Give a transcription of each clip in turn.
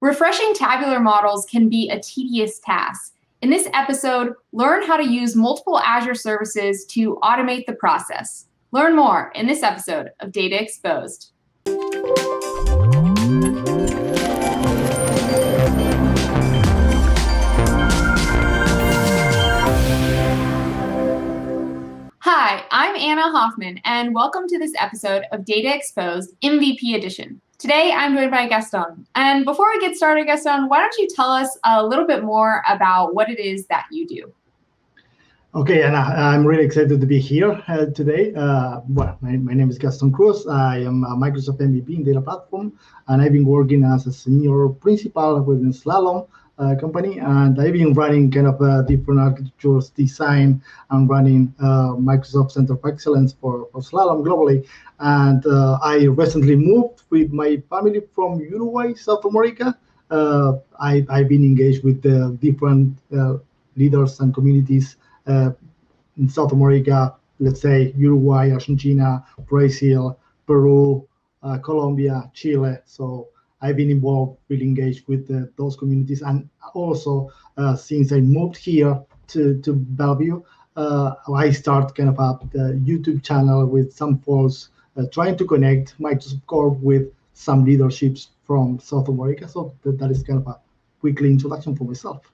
Refreshing tabular models can be a tedious task. In this episode, learn how to use multiple Azure services to automate the process. Learn more in this episode of Data Exposed. Hi, I'm Anna Hoffman, and welcome to this episode of Data Exposed MVP Edition. Today, I'm joined by Gaston. And before we get started, Gaston, why don't you tell us a little bit more about what it is that you do? Okay, and I, am really excited to be here uh, today. Uh, well, my, my, name is Gaston Cruz. I am a Microsoft MVP in data platform, and I've been working as a senior principal within Slalom uh, company, and I've been running kind of uh, different architectures, design, and running uh, Microsoft Center of Excellence for, for Slalom globally. And uh, I recently moved with my family from Uruguay, South America. Uh, I, have been engaged with the different leaders and communities in South America, let's say Uruguay, Argentina, Brazil, Peru, Colombia, Chile. So I've been involved, really engaged with uh, those communities. And also, uh, since I moved here to, to Bellevue, uh, I start kind of a YouTube channel with some folks uh, trying to connect Microsoft Corp with some leaderships from South America. So that, that is kind of a quickly introduction for myself.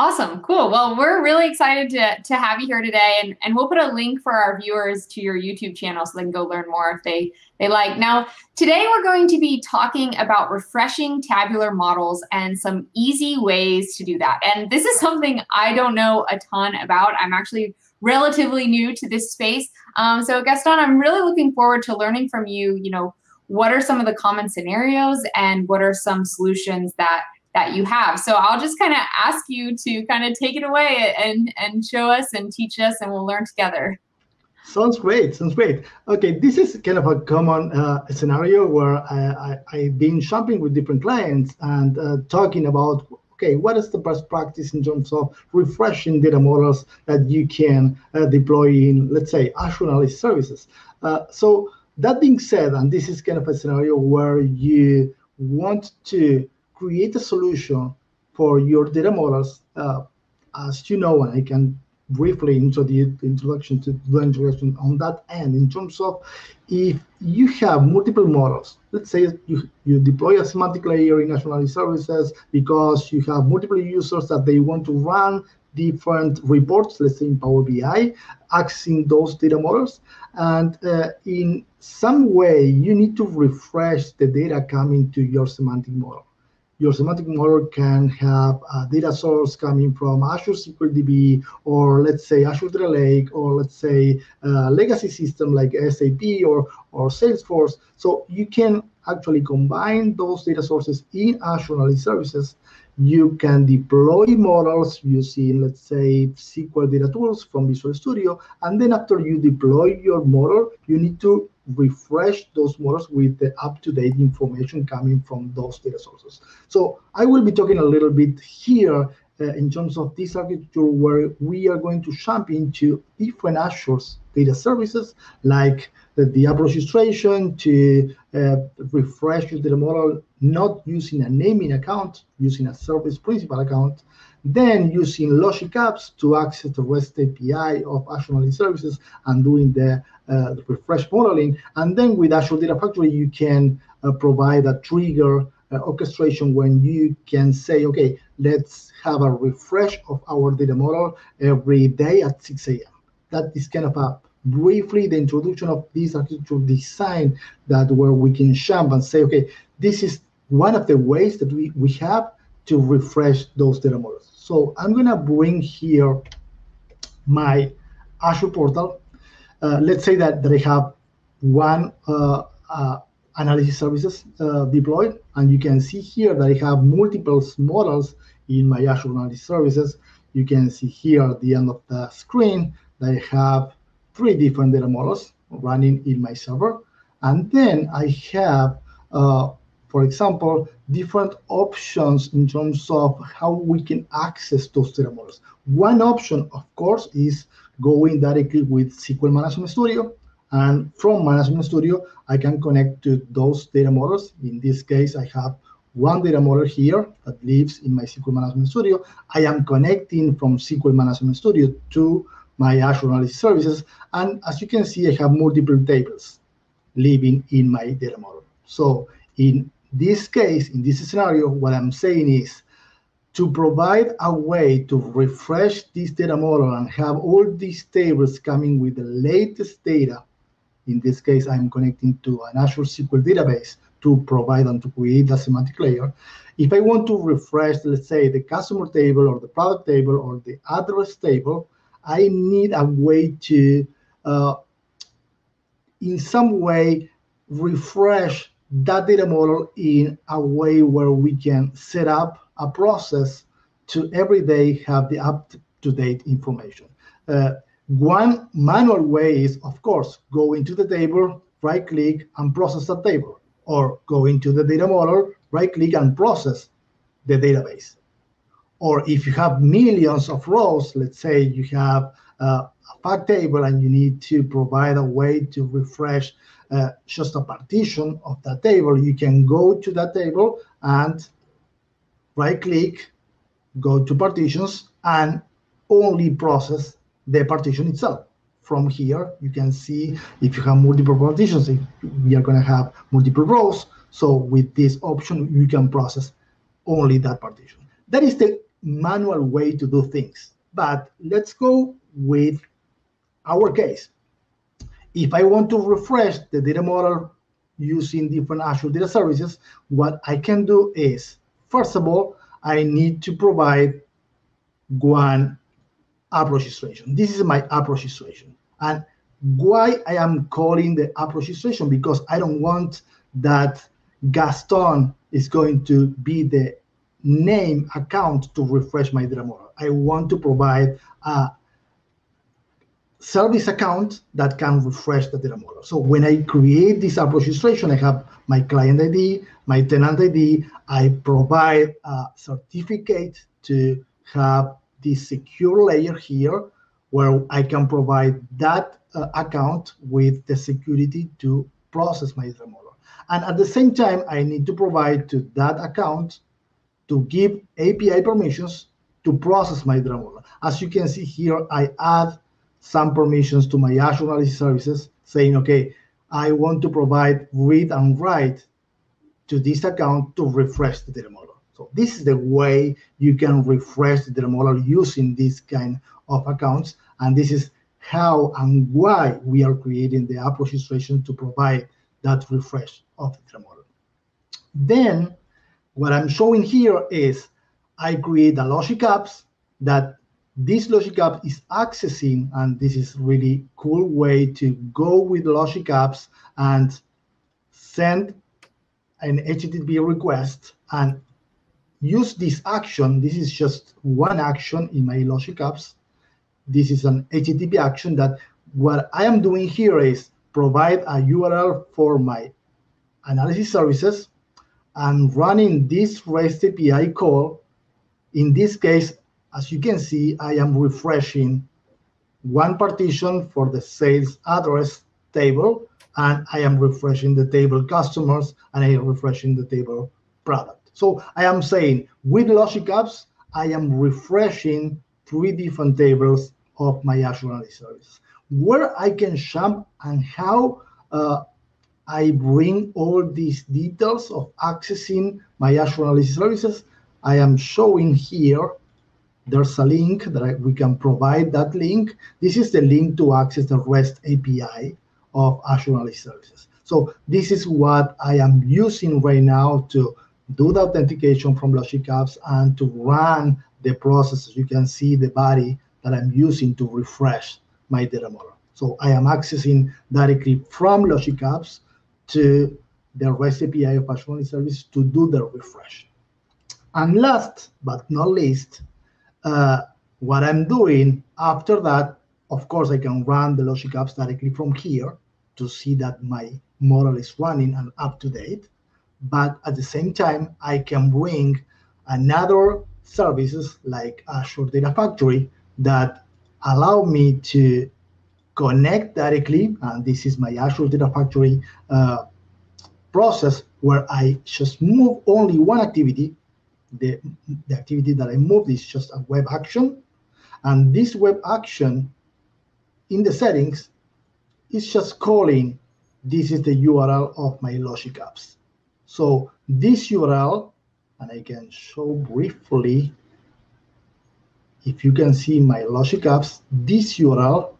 Awesome, cool. Well, we're really excited to, to have you here today, and, and we'll put a link for our viewers to your YouTube channel so they can go learn more if they, they like. Now, today we're going to be talking about refreshing tabular models and some easy ways to do that. And this is something I don't know a ton about. I'm actually relatively new to this space. Um, so Gaston, I'm really looking forward to learning from you, you know, what are some of the common scenarios and what are some solutions that that you have. So I'll just kind of ask you to kind of take it away and and show us and teach us, and we'll learn together. Sounds great. Sounds great. Okay, this is kind of a common uh, scenario where I, I, have been shopping with different clients and uh, talking about, okay, what is the best practice in terms of refreshing data models that you can uh, deploy in, let's say, Azure Analysis Services. Uh, so that being said, and this is kind of a scenario where you want to create a solution for your data models. Uh, as you know, and I can briefly into the introduction to the introduction on that end in terms of if you have multiple models, let's say you, you deploy a semantic layer in Azure services because you have multiple users that they want to run different reports, let's say in Power BI, accessing those data models. And uh, in some way, you need to refresh the data coming to your semantic model your semantic model can have a data source coming from Azure SQL DB, or let's say Azure Data Lake, or let's say a legacy system like SAP or, or Salesforce. So you can actually combine those data sources in Azure Analysis Services. You can deploy models using, let's say, SQL data tools from Visual Studio. And then after you deploy your model, you need to refresh those models with the up-to-date information coming from those data sources. So I will be talking a little bit here uh, in terms of this architecture where we are going to jump into different Azure data services like the, the app registration to uh, refresh your data model, not using a naming account, using a service principal account, then using logic apps to access the REST API of Azure Services and doing the, uh, the refresh modeling. And then with Azure Data Factory, you can uh, provide a trigger uh, orchestration when you can say, okay, let's have a refresh of our data model every day at 6 a.m. That is kind of a briefly the introduction of this architecture design that where we can jump and say, okay, this is one of the ways that we, we have to refresh those data models. So I'm gonna bring here my Azure portal. Uh, let's say that, that I have one uh, uh, analysis services uh, deployed, and you can see here that I have multiple models in my Azure analysis services. You can see here at the end of the screen that I have three different data models running in my server. And then I have uh, for example, different options in terms of how we can access those data models. One option, of course, is going directly with SQL Management Studio. And from Management Studio, I can connect to those data models. In this case, I have one data model here that lives in my SQL Management Studio. I am connecting from SQL Management Studio to my Azure Analysis Services. And as you can see, I have multiple tables living in my data model. So in this case, in this scenario, what I'm saying is to provide a way to refresh this data model and have all these tables coming with the latest data. In this case, I'm connecting to an Azure SQL database to provide and to create the semantic layer. If I want to refresh, let's say, the customer table or the product table or the address table, I need a way to, uh, in some way, refresh that data model in a way where we can set up a process to every day have the up-to-date information. Uh, one manual way is, of course, go into the table, right-click, and process that table, or go into the data model, right-click, and process the database. Or if you have millions of rows, let's say you have uh, a fact table and you need to provide a way to refresh uh, just a partition of that table, you can go to that table and right click, go to partitions, and only process the partition itself. From here, you can see if you have multiple partitions, we are going to have multiple rows. So with this option, you can process only that partition. That is the manual way to do things. But let's go with our case. If I want to refresh the data model using different Azure data services, what I can do is, first of all, I need to provide one app registration. This is my app registration. And why I am calling the app registration? Because I don't want that Gaston is going to be the name account to refresh my model. I want to provide a service account that can refresh the data model. So when I create this app registration, I have my client ID, my tenant ID. I provide a certificate to have this secure layer here where I can provide that uh, account with the security to process my model. And at the same time, I need to provide to that account to give API permissions to process my model. As you can see here, I add some permissions to my Azure Analysis Services saying, okay, I want to provide read and write to this account to refresh the data model. So this is the way you can refresh the data model using this kind of accounts. And this is how and why we are creating the app registration to provide that refresh of the data model. Then what I'm showing here is I create a logic apps that this logic app is accessing, and this is really cool way to go with logic apps and send an HTTP request and use this action. This is just one action in my logic apps. This is an HTTP action that what I am doing here is provide a URL for my analysis services and running this REST API call. In this case, as you can see, I am refreshing one partition for the sales address table, and I am refreshing the table customers, and I am refreshing the table product. So I am saying with Logic Apps, I am refreshing three different tables of my Azure Analysis Services. Where I can jump and how uh, I bring all these details of accessing my Azure Analysis Services, I am showing here there's a link that I, we can provide that link. This is the link to access the REST API of Azure Analysis Services. So this is what I am using right now to do the authentication from Logic Apps and to run the process. You can see the body that I'm using to refresh my data model. So I am accessing directly from Logic Apps to the REST API of Analysis Services to do the refresh. And last but not least, uh, what I'm doing after that, of course, I can run the logic apps directly from here to see that my model is running and up to date. But at the same time, I can bring another services like Azure Data Factory that allow me to connect directly, and this is my Azure Data Factory uh, process where I just move only one activity. The, the activity that I moved is just a web action. And this web action in the settings is just calling this is the URL of my logic apps. So this URL, and I can show briefly, if you can see my logic apps, this URL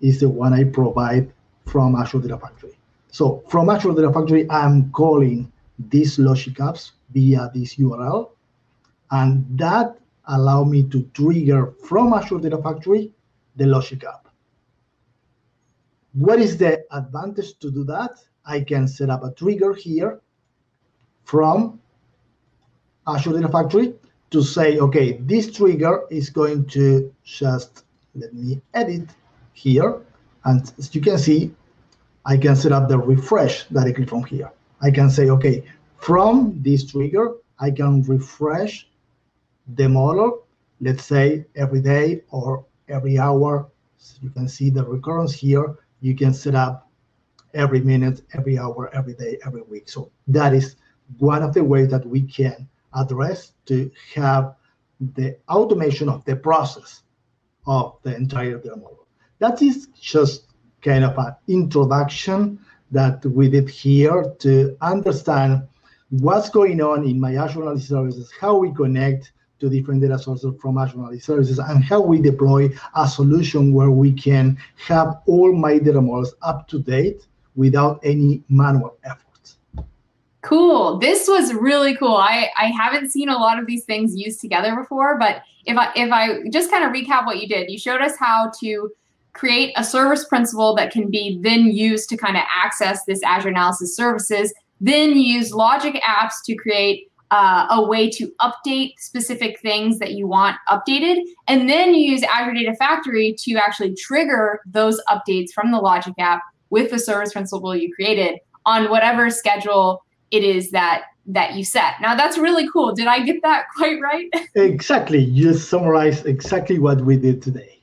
is the one I provide from Azure Data Factory. So from Azure Data Factory, I'm calling these logic apps via this URL, and that allow me to trigger from Azure Data Factory the logic app. What is the advantage to do that? I can set up a trigger here from Azure Data Factory to say, okay, this trigger is going to just, let me edit here. And as you can see, I can set up the refresh directly from here. I can say, okay, from this trigger, I can refresh the model, let's say every day or every hour. So you can see the recurrence here. You can set up every minute, every hour, every day, every week. So that is one of the ways that we can address to have the automation of the process of the entire data model. That is just kind of an introduction that we did here to understand what's going on in my Azure Analysis Services, how we connect to different data sources from Azure Analysis Services, and how we deploy a solution where we can have all my data models up to date without any manual effort. Cool. This was really cool. I, I haven't seen a lot of these things used together before, but if I if I just kind of recap what you did, you showed us how to create a service principal that can be then used to kind of access this Azure Analysis Services. Then use Logic Apps to create uh, a way to update specific things that you want updated. And then use Azure Data Factory to actually trigger those updates from the Logic app with the service principal you created on whatever schedule it is that that you set. Now that's really cool. Did I get that quite right? exactly. You summarized exactly what we did today.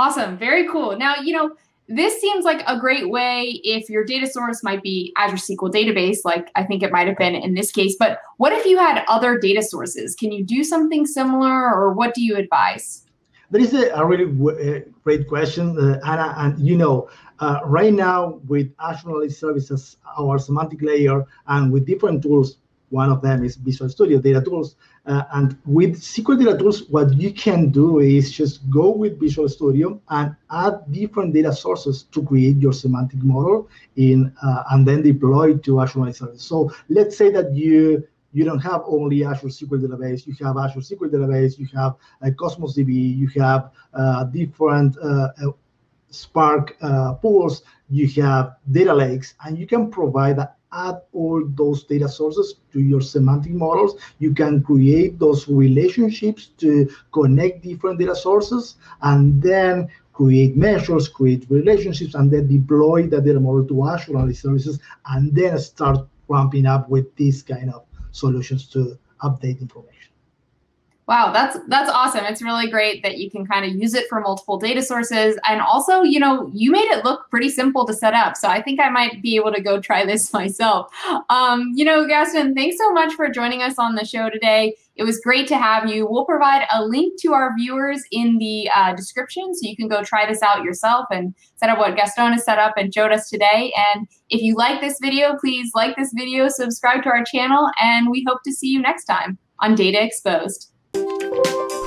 Awesome. Very cool. Now, you know, this seems like a great way if your data source might be Azure SQL database, like I think it might have been in this case. But what if you had other data sources? Can you do something similar or what do you advise? That is a, a really great question, uh, Anna. And you know, uh, right now with Azure Analytics Services, our semantic layer, and with different tools, one of them is Visual Studio Data Tools. Uh, and with SQL Data Tools, what you can do is just go with Visual Studio and add different data sources to create your semantic model in uh, and then deploy to Azure Services. So let's say that you you don't have only Azure SQL Database. You have Azure SQL Database. You have uh, Cosmos DB. You have uh, different uh, uh Spark uh, pools. You have data lakes, and you can provide add all those data sources to your semantic models. You can create those relationships to connect different data sources and then create measures, create relationships, and then deploy the data model to Azure Analytics Services, and then start ramping up with these kind of solutions to update information. Wow, that's that's awesome. It's really great that you can kind of use it for multiple data sources. And also, you know, you made it look pretty simple to set up. So I think I might be able to go try this myself. Um, you know, Gaston, thanks so much for joining us on the show today. It was great to have you. We'll provide a link to our viewers in the uh, description so you can go try this out yourself and set up what Gaston has set up and showed us today. And if you like this video, please like this video, subscribe to our channel, and we hope to see you next time on Data Exposed. Bye.